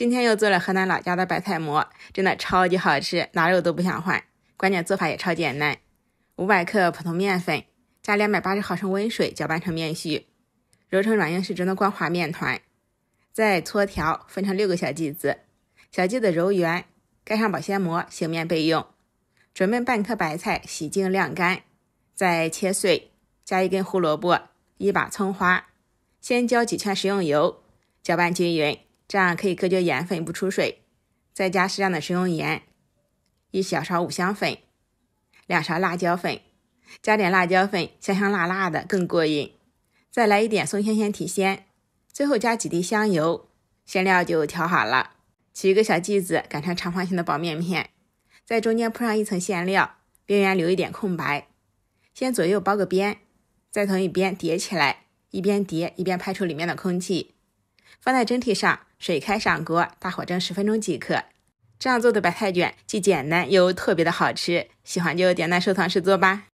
今天又做了河南老家的白菜馍，真的超级好吃，拿肉都不想换。关键做法也超简单：五百克普通面粉加两百八十毫升温水，搅拌成面絮，揉成软硬适中的光滑面团，再搓条分成六个小剂子，小剂子揉圆，盖上保鲜膜，醒面备用。准备半颗白菜，洗净晾干，再切碎，加一根胡萝卜，一把葱花，先浇几圈食用油，搅拌均匀。这样可以隔绝盐分不出水，再加适量的食用盐，一小勺五香粉，两勺辣椒粉，加点辣椒粉，香香辣辣的更过瘾。再来一点松鲜鲜提鲜，最后加几滴香油，馅料就调好了。取一个小剂子擀成长方形的薄面片，在中间铺上一层馅料，边缘留一点空白。先左右包个边，再从一边叠起来，一边叠一边排出里面的空气。放在蒸屉上，水开上锅，大火蒸十分钟即可。这样做的白菜卷既简单又特别的好吃，喜欢就点赞收藏试做吧。